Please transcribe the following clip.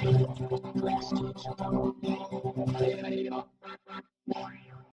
Prestige.